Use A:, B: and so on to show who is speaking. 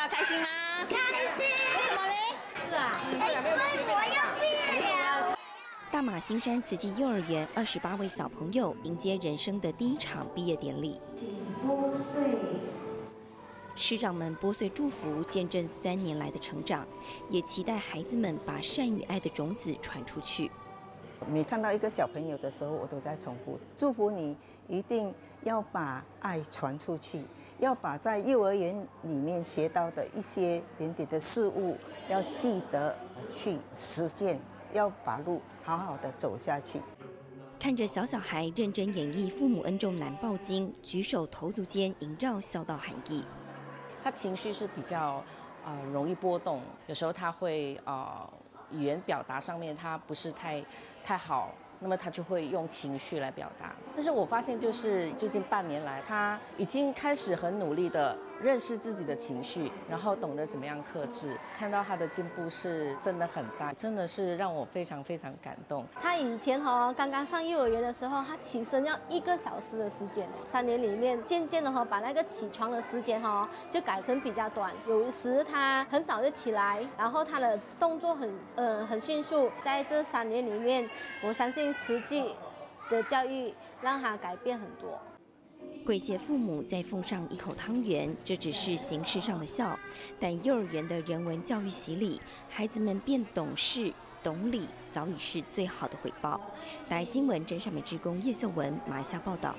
A: 校开心吗？
B: 开心。
A: 为什么呢？
B: 是啊，我要毕业了。
C: 大马新山慈济幼儿园二十八位小朋友迎接人生的第一场毕业典礼。拨穗，师长们拨穗祝福，见证三年来的成长，也期待孩子们把善与爱的种子传出去。
D: 每看到一个小朋友的时候，我都在重复祝福你，一定要把爱传出去，要把在幼儿园里面学到的一些点点的事物，要记得去实践，要把路好好的走下去。
C: 看着小小孩认真演绎“父母恩重难报经”，举手投足间萦绕孝道含义。
E: 他情绪是比较呃容易波动，有时候他会呃语言表达上面他不是太太好。那么他就会用情绪来表达，但是我发现就是最近半年来，他已经开始很努力的认识自己的情绪，然后懂得怎么样克制。看到他的进步是真的很大，真的是让我非常非常感动。
F: 他以前哈刚刚上幼儿园的时候，他起身要一个小时的时间，三年里面渐渐的哈把那个起床的时间哈就改成比较短。有时他很早就起来，然后他的动作很呃很迅速。在这三年里面，我相信。实际的教育让他改变很多。
C: 跪谢父母，再奉上一口汤圆，这只是形式上的孝，但幼儿园的人文教育洗礼，孩子们变懂事、懂礼，早已是最好的回报。台新闻真善美职工叶秀文马来西亚报道。